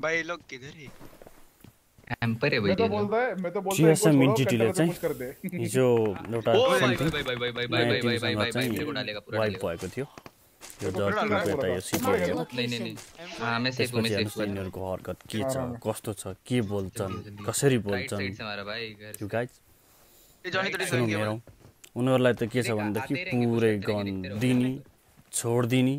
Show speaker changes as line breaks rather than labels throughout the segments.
भाई लोग किधर है
एम्पर है भाई
मैं तो। बोलता है मैं तो. बोलता है
जिएसएम
छोड़ो,
भाई भाई भाई भाई भाई भाई भाई भाई भाई मेरे को डालेगा पूरा
वाइप थियो यो यता यो
पूरा
सिटी
डालेगा।
एरियामा
नहीं नहीं नहीं. हाँ मैं सेफ हूँ मैं
यिनीहरूको हरकत. के छ। कस्तो छ के बोल्छन् कसरी
राइट
बोल्छन्
साइड से मारा भाई घर.
यु गाइज
ये जॉनी तो
सुनौ
डिफरेंट
मेरो उनीहरूलाई त के छ भनेदेखि पुरै गन दिने छोडिदिने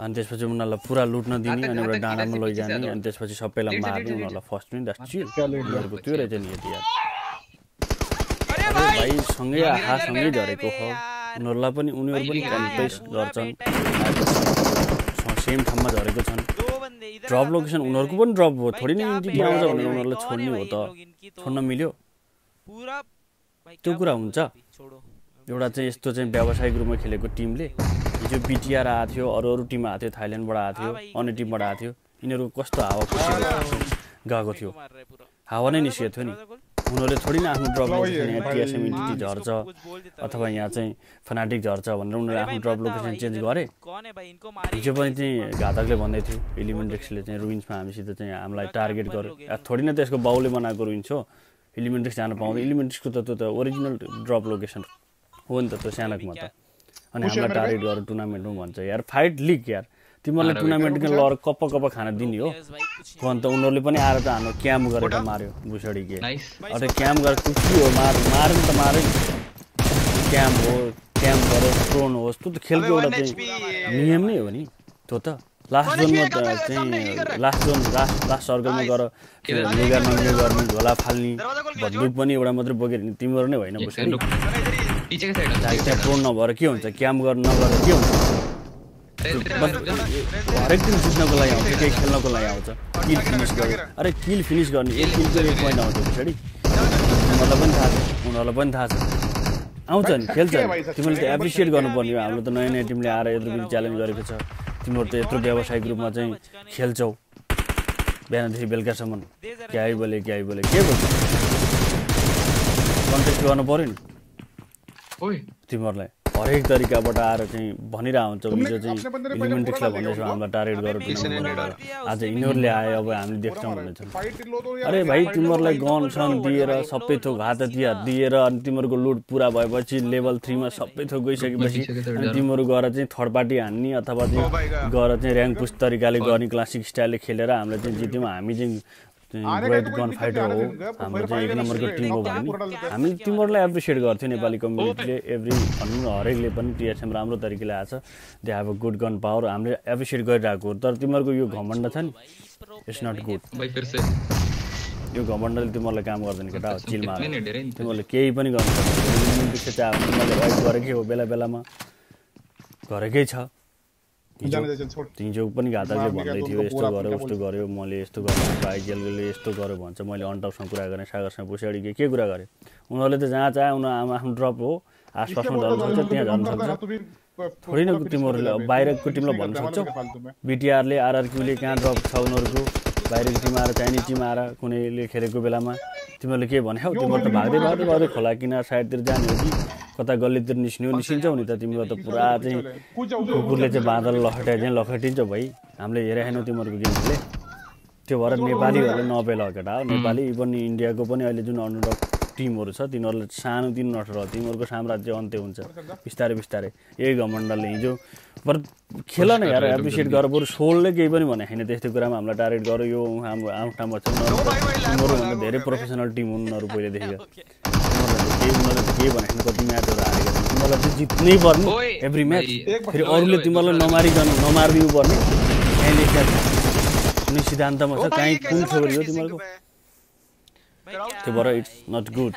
अनि त्यसपछि उनीहरूलाई पुरा लुट्न दिने अनि एउटा डाँडामा लैजाने अनि त्यसपछि सबैलाई मार्ने उनीहरूलाई फर्स्ट पनि चिल उनीहरूको त्यो रहेछ नि यति यार। भाइ! सँगै आँखा सँगै झरेको हो। उनीहरूलाई पनि उनीहरू पनि कन्टेस्ट गर्छन्। सेम ठाउँमा झरेको छन्। ड्रप लोकेसन उनीहरूको पनि ड्रप हो। थोरै नै इन्टिटी आउँछ भनेर उनीहरूलाई छोड्ने हो त? छोड्न मिल्यो?
पूरा
त्यो कुरा हुन्छ? एउटा चाहिँ यस्तो चाहिँ व्यावसायिक रूपमा खेलेको टिमले हिजो बिटिआर आएको थियो अरू अरू टिम आएको थियो थाइल्यान्डबाट आएको थियो अन्य टिमबाट आएको थियो यिनीहरू कस्तो हावा खुसी गएको थियो। हावा नै निस्किएको थियो नि। उनीहरूले थोरै न आफ्नो ड्रप लोकेसन यहाँ टिएसएम इन्टिटी झर्छ अथवा यहाँ चाहिँ फनाटिक झर्छ भनेर उनीहरूले आफ्नो ड्रप लोकेसन चेन्ज गरे। हिजो पनि चाहिँ घातकले भन्दै थियो इलिमेन्ट्रिक्सले चाहिँ रुइन्समा हामीसित चाहिँ हामीलाई टार्गेट गर्यो। थोरै न त्यसको बाउले बनाएको रुइन्स हो। इलिमेन्ट्रिक्स जान पाउँदैन। इलिमेन्ट्रिक्सको त त्यो त ओरिजिनल ड्रप लोकेसन हो नि त त्यो सानोकोमा त अनि हामीलाई टार्गेट गरेर टुर्नामेन्टमा भन्छ यार। फाइट लिग यार। तिमीहरूले टुर्नामेन्टको लर कप्प कप्प खान दिने हो? अन्त उनीहरूले पनि आएर त हाम्रो क्याम्प गरेर मार्यो भुसडी के। अन्त क्याम्प गरेर कुची हो मार मार्यो नि त मार्यो नि क्याम्प हो क्याम्प गरोस् प्रोन होस्। त्यो त खेलको एउटा चाहिँ नियम नै हो नि। त्यो त लास्ट जोनमा त चाहिँ लास्ट जोन लास्ट लास्ट सर्कलमा गएर लुगा नम्ने गर्ने झोला फाल्ने बन्दुक पनि एउटा मात्रै बोकेर तिमीहरू नै होइन भुसडी। प्रोन नभएर के हुन्छ? क्याम्प गर्न नगरेर के हुन्छ? हरेक दिन जित्नको लागि आउँछ केही खेल्नको लागि आउँछ। किल फिनिस गर्ने अरे किल फिनिस गर्ने एक किलको एक पोइन्ट आउँछ पछाडि। उनीहरूलाई पनि थाहा छ उनीहरूलाई पनि थाहा छ। आउँछ नि खेल्छ तिमीले त एप्रिसिएट गर्नुपर्ने हो। हाम्रो त नयाँ नयाँ टिमले आएर यत्रो बिजी च्यालेन्ज गरेको छ। तिमीहरू त यत्रो व्यावसायिक रूपमा चाहिँ खेल्छौ। बिहानदेखि बेलुकासम्म। क्याइ बोले क्याइ बोले के बोल्छ कन्टेक्ट गर्नु पऱ्यो नि। तिमीहरूलाई हरेक तरिकाबाट आएर चाहिँ भनिरहेको हुन्छ हिजो चाहिँ
फोटो
भन्दैछ हामीलाई टार्गेट गरेर आज यिनीहरूले आए अब हामीले देख्छौँ
यार
अरे भाइ तिमीहरूलाई गन सन दिएर सबै थोक हात हतियार दिएर अनि तिमीहरूको लुट पुरा भएपछि लेभल थ्रीमा सबै थोक गइसकेपछि अनि तिमीहरू गएर चाहिँ थर्ड पार्टी हान्ने अथवा चाहिँ गएर चाहिँ ऱ्याङ्क पुस्ट तरिकाले गर्ने क्लासिक स्टाइलले खेलेर हामीले चाहिँ जित्यौँ। हामी चाहिँ
कोई
गन फाइटर हो हाम्रो चाहिँ एक नम्बरको टिम हो भने
पूरा डाल देते।
हामी तिमीहरूलाई एप्रिसिएट गर्थ्यो नेपाली कम्युनिटीले एभ्री भनौँ न हरेकले पनि टिएसएम राम्रो तरिकाले आएको छ they have a good gun power हामीले एप्रिसिएट गरिरहेको हो तर तिमीहरूको यो घमण्ड छ नि इट्स नट गुड
भाई फिर से।
यो घमण्डले तिमीहरूलाई काम गर्दैन केटा हो चिल मार
कितने ने डेरे इन
तिमीहरूले केही पनि गर्नु सक्दैन चाहे तिमीहरूले वाइट गरेकै हो बेला बेलामा। गरेकै छ। हिजो पनि
मार्ने
भन्दै थियो यस्तो
क्या
उस्तो गर्यो मैले यस्तो गरेँ भाइजेलले यस्तो गर्यो भन्छ मैले अन्टपसँग कुरा गरेँ सागरसँग पछाडि के के कुरा गरेँ उनीहरूले त जहाँ चाहे उनीहरू आफ्नो ड्रप हो आसपासमा झर्नु सक्छ त्यहाँ झर्नु सक्छ। थोरै न तिमीहरूले बाहिरको टिमलाई भन्न सक्छौ। बिटिआरले आरआरक्यूले कहाँ ड्रप छ उनीहरूको? बाहिरको टिम आएर चाइनिज टिम आएर कुनैले खेलेको बेलामा। तिमीहरूले के भने? हौ तिमीहरू त भाग्दै भाग्दै भाग्दै खोला किनार साइडतिर जाने हो कि? कता गल्लीतिर निस्किने हो निस्किन्छौ नि त तिमीहरू त पुरा चाहिँ कुकुरले चाहिँ बाँदर लखटाइ चाहिँ लखटिन्छ भाइ। हामीले हेरे छैनौँ तिमीहरूको गेमले त्यो भएर नेपालीहरूले नपेल केटा हो? नेपाली इभन इन्डियाको पनि अहिले जुन अन्डर टिमहरू छ तिनीहरूले सानो तिनो नठर तिमीहरूको साम्राज्य अन्त्य हुन्छ। बिस्तारै बिस्तारै। यही घमण्डलले हिजो पर खेल न यार एप्रिसिएट गर बरु सोलले केही पनि भने होइन त्यस्तो कुरामा हामीलाई टार्गेट गर यो हाम्रो आउँठामा छ। तिमीहरूभन्दा धेरै प्रोफेसनल टिम हुन् उनीहरू पहिलेदेखि। केही उनीहरूले केही भनेको छैन कति म्याचहरू हारेका छन् तिमीहरूलाई चाहिँ जित्नै पर्ने। एभ्री म्याच फेरि अरूले तिमीहरूलाई नमारिकन नमारिदिनु पर्ने। त्यहाँ कुनै सिद्धान्तमा छ कहीँ कुन थ्योरी हो तिमीहरूको? त्यो भएर इट्स नट गुड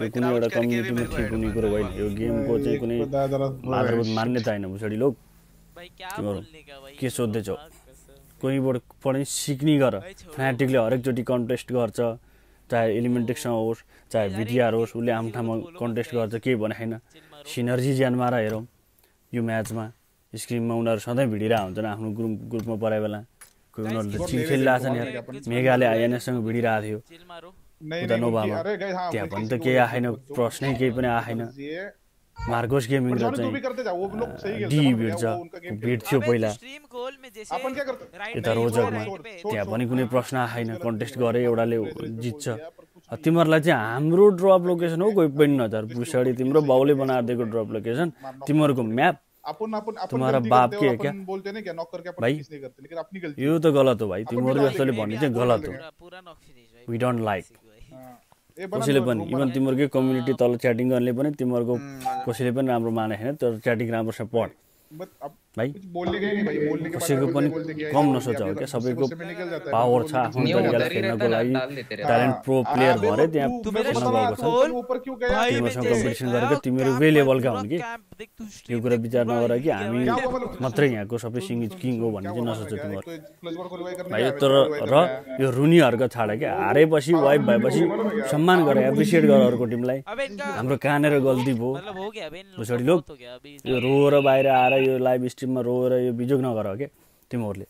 यो कुनै एउटा कम्युनिटीमा ठिक हुने कुरो होइन यो गेमको चाहिँ कुनै आधारभूत मान्यता होइन भुसडी लोक। तिमीहरू
बोलने का
सोध्दैछौ। कोहीबाट पढाइ सिक्ने गर। फ्याटिकले हरेकचोटि कन्टेस्ट गर्छ। चाहे एलिमेन्टिकसँग होस् चाहे भिटिआर होस् उसले आफ्नो ठाउँमा कन्टेस्ट गर्छ केही भने छैन सिनर्जी ज्यान मार हेरौँ। यो म्याचमा स्क्रिनमा उनीहरू सधैँ भिडिरहेको हुन्छन् आफ्नो ग्रुप ग्रुपमा पढाइ बेला। कोही उनीहरू त चिल खेलिरहेको छ नि यार। मेघाले आइएनएससँग भिडिरहेको थियो। उता नोभामा। त्यहाँ पनि त केही आएन प्रश्नै केही पनि आएन। मार्कोस गेमिङ
पर
र
जाने तू भी
चाहिँ
करते जा वो लोग सही खेलते
डी भिड छ
वो उनका गेम
भिड थियो पहिला. यता
पे
त्यहाँ पनि कुनै प्रश्न आएन कन्टेस्ट गरे एउटाले जित्छ तिमीहरूलाई चाहिँ हाम्रो ड्रप लोकेसन हो कोही पनि नजर पुछाडि तिम्रो बाउले बनाएर दिएको ड्रप लोकेसन तिमीहरूको म्याप
अपन अपन अपन
तुम्हारा बाप के है क्या?
गलती
यो त गलत हो भाइ तिमीहरू जस्तोले भन्ने चाहिँ गलत. हो. वी डोन्ट लाइक कसैले पनि इभन। तिमीहरूकै कम्युनिटी तल च्याटिङ गर्नेले पनि तिमीहरूको कसैले पनि राम्रो माने छैन तर च्याटिङ राम्रोसँग पढ भाइ कसैको पनि कम नसोच हो क्या? सबैको पावर छ आफ्नो तरिकाले खेल्नको लागि। ट्यालेन्ट प्रो प्लेयर
वो
त्यहाँ खेल्न गएको छ। तिमीहरूसँग
गया,
गरेको तिमीहरू वे लेभलका हुन् कि
कैंप देख तू
यो
stream
कुरा विचार नगर कि हामी? मात्रै यहाँको सबै सिङ किङ हो भन्ने चाहिँ नसोच? तिमीहरू भाइ तर र। यो रुनीहरूको छाड क्या? हारेपछि वाइफ भएपछि सम्मान गर एप्रिसिएट गर अर्को टिमलाई हाम्रो कहाँनिर गल्ती भयो पछाडि
का
लोग
बहुत हो गया अभी
यो रोएर बाहिर आएर यो लाइभ स्ट्रिममा रोएर यो बिजोग नगर के तिमीहरूले